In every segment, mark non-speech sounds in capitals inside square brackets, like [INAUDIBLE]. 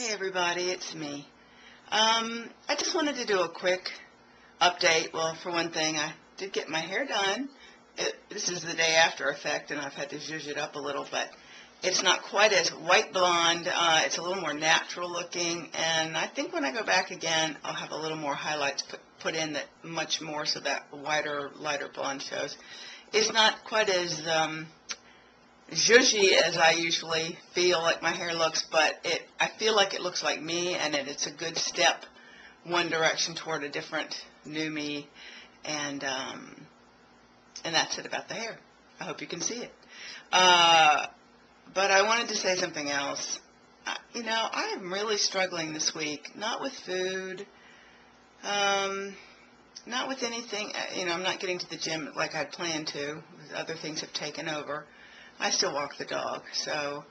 Hey everybody, it's me. Um, I just wanted to do a quick update. Well, for one thing, I did get my hair done. It, this is the day after effect, and I've had to zhuzh it up a little, but it's not quite as white blonde. Uh, it's a little more natural looking, and I think when I go back again, I'll have a little more highlights put, put in that much more so that whiter, lighter blonde shows. It's not quite as um, zhuzhy as I usually feel like my hair looks, but it I feel like it looks like me, and it, it's a good step one direction toward a different new me, and um, and that's it about the hair. I hope you can see it. Uh, but I wanted to say something else. Uh, you know, I am really struggling this week, not with food, um, not with anything. uh, You know, I'm not getting to the gym like I'd planned to. Other things have taken over. I still walk the dog, so,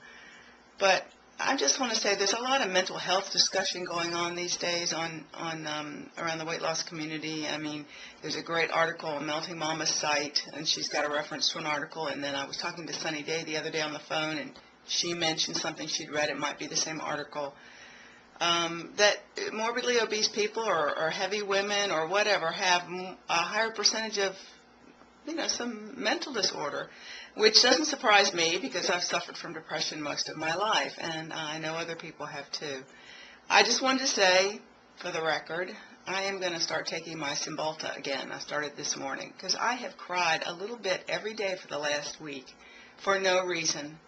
but I just want to say there's a lot of mental health discussion going on these days on, on, um, around the weight loss community. I mean, there's a great article on Melting Mama's site, and she's got a reference to an article, and then I was talking to Sunny Day the other day on the phone, and she mentioned something she'd read, it might be the same article, um, that morbidly obese people or, or heavy women or whatever have a higher percentage of, you know, some mental disorder which doesn't surprise me because I've suffered from depression most of my life, and I know other people have too. I just wanted to say, for the record, I am going to start taking my Cymbalta again. I started this morning because I have cried a little bit every day for the last week for no reason.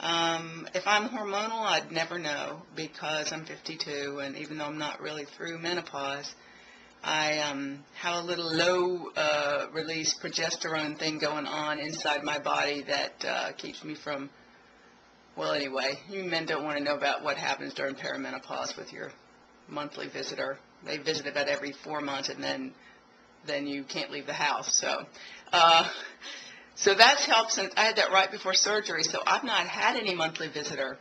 Um, if I'm hormonal, I'd never know because I'm 52, and even though I'm not really through menopause, I um, have a little low uh, release progesterone thing going on inside my body that uh, keeps me from, well, anyway, you men don't want to know about what happens during perimenopause with your monthly visitor. They visit about every four months and then then you can't leave the house. So, uh, so that's helped since I had that right before surgery. So I've not had any monthly visitor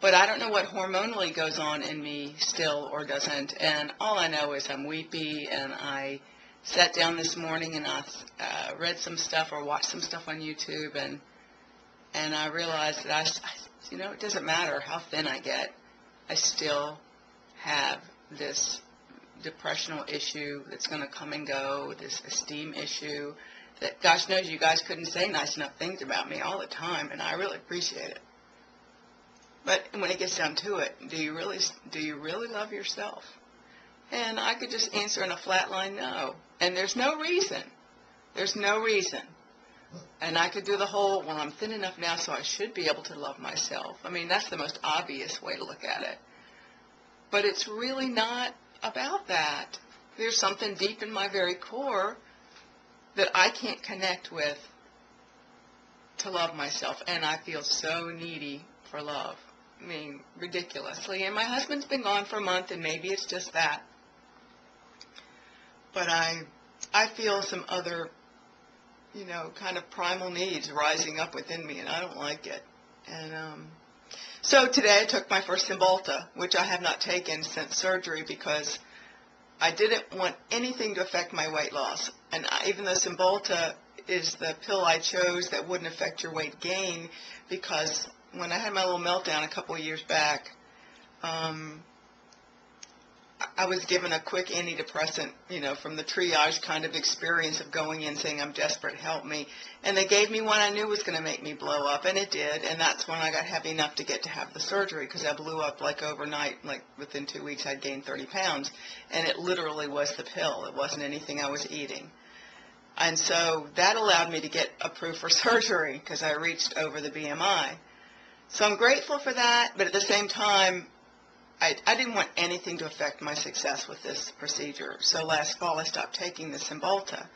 but I don't know what hormonally goes on in me still or doesn't. And all I know is I'm weepy, and I sat down this morning and I uh, read some stuff or watched some stuff on YouTube, and and I realized that I, you know, it doesn't matter how thin I get, I still have this depressional issue that's going to come and go, this esteem issue that, gosh knows, you guys couldn't say nice enough things about me all the time, and I really appreciate it. But when it gets down to it, do you really do you really love yourself? And I could just answer in a flat line, no. And there's no reason. There's no reason. And I could do the whole, well, I'm thin enough now, so I should be able to love myself. I mean, that's the most obvious way to look at it. But it's really not about that. There's something deep in my very core that I can't connect with to love myself. And I feel so needy for love. I mean, ridiculously. And my husband's been gone for a month, and maybe it's just that. But I, I feel some other, you know, kind of primal needs rising up within me, and I don't like it. And um, so today I took my first Cymbalta, which I have not taken since surgery because I didn't want anything to affect my weight loss. And I, even though Cymbalta is the pill I chose that wouldn't affect your weight gain, because when I had my little meltdown a couple of years back, um, I was given a quick antidepressant, you know, from the triage kind of experience of going in saying, I'm desperate, help me. And they gave me one I knew was going to make me blow up, and it did. And that's when I got heavy enough to get to have the surgery because I blew up like overnight, like within two weeks I'd gained 30 pounds. And it literally was the pill. It wasn't anything I was eating. And so that allowed me to get approved for [LAUGHS] surgery because I reached over the BMI. So I'm grateful for that, but at the same time, I, I didn't want anything to affect my success with this procedure. So last fall I stopped taking the Cymbalta.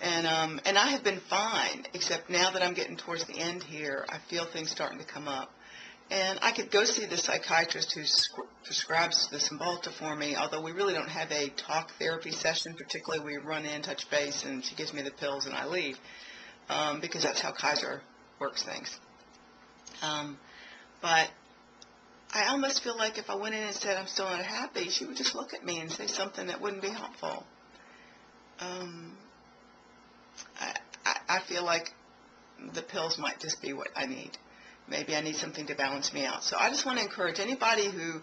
And, um, and I have been fine, except now that I'm getting towards the end here, I feel things starting to come up. And I could go see the psychiatrist who prescribes the Cymbalta for me, although we really don't have a talk therapy session, particularly we run in, touch base, and she gives me the pills and I leave, um, because that's how Kaiser works things. Um, but I almost feel like if I went in and said I'm still not happy, she would just look at me and say something that wouldn't be helpful. Um, I, I, I feel like the pills might just be what I need. Maybe I need something to balance me out. So I just want to encourage anybody who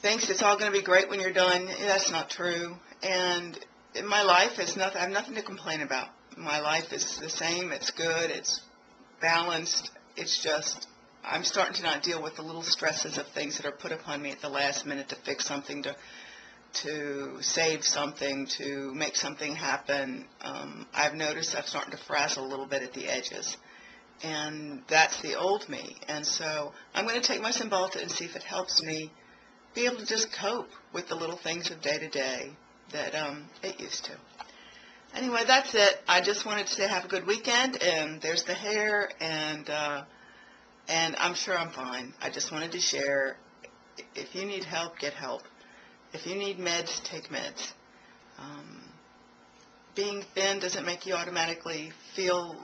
thinks it's all going to be great when you're done. That's not true. And in my life is nothing. I have nothing to complain about. My life is the same. It's good. It's balanced. It's just I'm starting to not deal with the little stresses of things that are put upon me at the last minute to fix something, to to save something, to make something happen. Um, I've noticed I'm starting to frazzle a little bit at the edges. And that's the old me. And so I'm going to take my Cymbalta and see if it helps me be able to just cope with the little things of day to day that um, it used to. Anyway, that's it. I just wanted to say have a good weekend, and there's the hair, and uh, and I'm sure I'm fine. I just wanted to share. If you need help, get help. If you need meds, take meds. Um, being thin doesn't make you automatically feel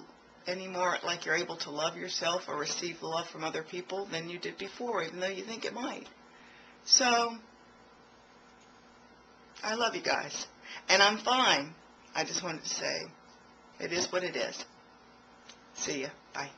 any more like you're able to love yourself or receive love from other people than you did before, even though you think it might. So, I love you guys. And I'm fine. I just wanted to say, it is what it is. See ya. Bye.